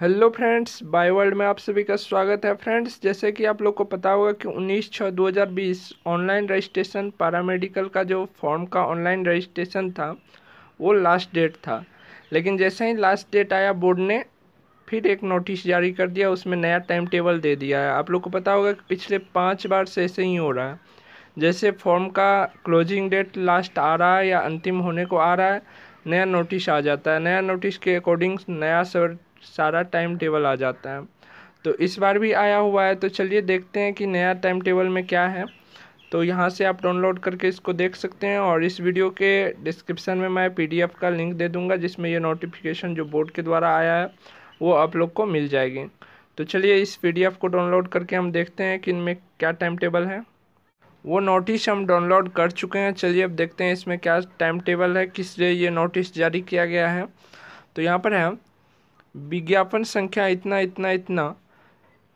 Hello friends, bye world में आप सभी का स्वागत है। फ्रेंड्स, जैसे कि आप लोग को पता होगा कि 19 छः 2020 ऑनलाइन रजिस्ट्रेशन पैरामेडिकल का जो फॉर्म का ऑनलाइन रजिस्ट्रेशन था, वो लास्ट डेट था। लेकिन जैसे ही लास्ट डेट आया, बोर्ड ने फिर एक नोटिस जारी कर दिया, उसमें नया टाइम टेबल दे दिया है। आप लोग को पता होगा कि पिछले पाँच बार से ऐसे ही हो रहा है। जैसे फॉर्म का क्लोजिंग डेट लास्ट आ रहा है या अंतिम होने को आ रहा है, नया नोटिस आ जाता है। नया नोटिस के अकॉर्डिंग नया सर सारा टाइम टेबल आ जाता है। तो इस बार भी आया हुआ है तो चलिए देखते हैं कि नया टाइम टेबल में क्या है। तो यहाँ से आप डाउनलोड करके इसको देख सकते हैं और इस वीडियो के डिस्क्रिप्शन में मैं पीडीएफ का लिंक दे दूँगा, जिसमें ये नोटिफिकेशन जो बोर्ड के द्वारा आया है, वो आप लोग को मिल जाएगी। तो चलिए इस पीडीएफ को डाउनलोड करके हम देखते हैं कि इनमें क्या टाइम टेबल है। वो नोटिस हम डाउनलोड कर चुके हैं। चलिए अब देखते हैं इसमें क्या टाइम टेबल है, किस लिए ये नोटिस जारी किया गया है। तो यहाँ पर है विज्ञापन संख्या इतना इतना इतना।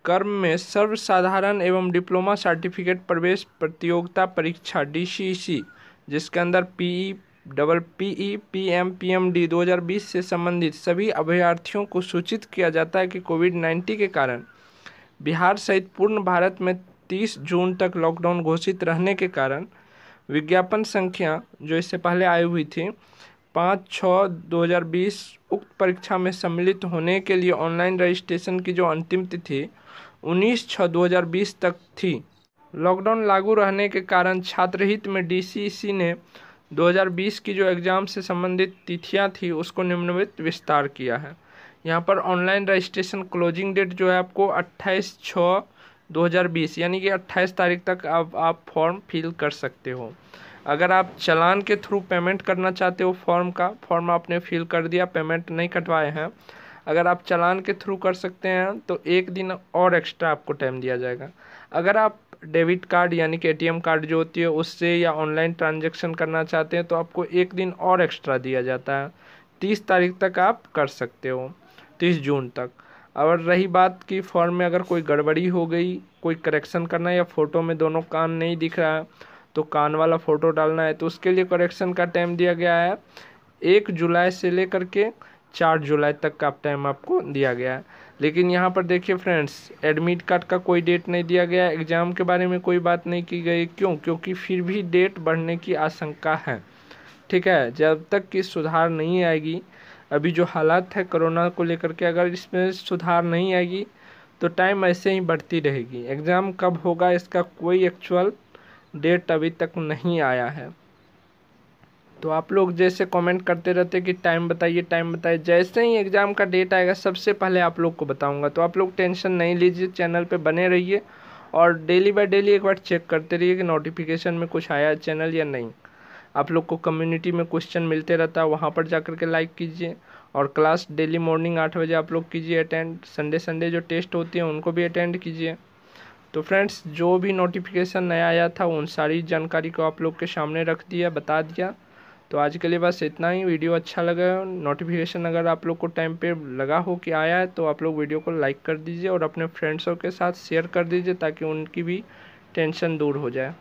कर्म में सर्वसाधारण एवं डिप्लोमा सर्टिफिकेट प्रवेश प्रतियोगिता परीक्षा डीसीसी जिसके अंदर PE double PE P M P M D दो हज़ार बीस से संबंधित सभी अभ्यर्थियों को सूचित किया जाता है कि कोविड नाइन्टीन के कारण बिहार सहित पूर्ण भारत में 30 जून तक लॉकडाउन घोषित रहने के कारण विज्ञापन संख्या, जो इससे पहले आई हुई थी पाँच छः दो हज़ार बीस उक्त परीक्षा में सम्मिलित होने के लिए ऑनलाइन रजिस्ट्रेशन की जो अंतिम तिथि उन्नीस छः दो हज़ार बीस तक थी। लॉकडाउन लागू रहने के कारण छात्रहित में डीसीसी ने 2020 की जो एग्ज़ाम से संबंधित तिथियाँ थी, उसको निम्नलिखित विस्तार किया है। यहाँ पर ऑनलाइन रजिस्ट्रेशन क्लोजिंग डेट जो है आपको अट्ठाईस छः 2020 यानी कि 28 तारीख तक आप आप फॉर्म फिल कर सकते हो। अगर आप चलान के थ्रू पेमेंट करना चाहते हो फॉर्म का, फॉर्म आपने फिल कर दिया, पेमेंट नहीं कटवाए हैं, अगर आप चलान के थ्रू कर सकते हैं तो एक दिन और एक्स्ट्रा आपको टाइम दिया जाएगा। अगर आप डेबिट कार्ड यानी कि एटीएम कार्ड जो होती है, उससे या ऑनलाइन ट्रांजेक्शन करना चाहते हैं तो आपको एक दिन और एक्स्ट्रा दिया जाता है। तीस तारीख तक आप कर सकते हो, तीस जून तक। और रही बात कि फॉर्म में अगर कोई गड़बड़ी हो गई, कोई करेक्शन करना या फ़ोटो में दोनों कान नहीं दिख रहा है तो कान वाला फ़ोटो डालना है। तो उसके लिए करेक्शन का टाइम दिया गया है। एक जुलाई से लेकर के चार जुलाई तक का टाइम आपको दिया गया है। लेकिन यहाँ पर देखिए फ्रेंड्स एडमिट कार्ड का कोई डेट नहीं दिया गया एग्ज़ाम के बारे में कोई बात नहीं की गई। क्यों? क्योंकि फिर भी डेट बढ़ने की आशंका है। ठीक है? जब तक कि सुधार नहीं आएगी, अभी जो हालात है कोरोना को लेकर के, अगर इसमें सुधार नहीं आएगी तो टाइम ऐसे ही बढ़ती रहेगी। एग्ज़ाम कब होगा, इसका कोई एक्चुअल डेट अभी तक नहीं आया है। तो आप लोग जैसे कमेंट करते रहते कि टाइम बताइए टाइम बताइए। जैसे ही एग्ज़ाम का डेट आएगा, सबसे पहले आप लोग को बताऊँगा। तो आप लोग टेंशन नहीं लीजिए चैनल पे बने रहिए और डेली बाय डेली एक बार चेक करते रहिए कि नोटिफिकेशन में कुछ आया चैनल या नहीं। आप लोग को कम्युनिटी में क्वेश्चन मिलते रहता है, वहाँ पर जा के लाइक कीजिए और क्लास डेली मॉर्निंग आठ बजे आप लोग कीजिए अटेंड संडे संडे जो टेस्ट होती हैं, उनको भी अटेंड कीजिए। तो फ्रेंड्स, जो भी नोटिफिकेशन नया आया था, उन सारी जानकारी को आप लोग के सामने रख दिया, बता दिया। तो आज के लिए बस इतना ही। वीडियो अच्छा लगा नोटिफिकेशन अगर आप लोग को टाइम पे लगा हो कि आया है तो आप लोग वीडियो को लाइक कर दीजिए और अपने फ्रेंड्सों के साथ शेयर कर दीजिए ताकि उनकी भी टेंशन दूर हो जाए।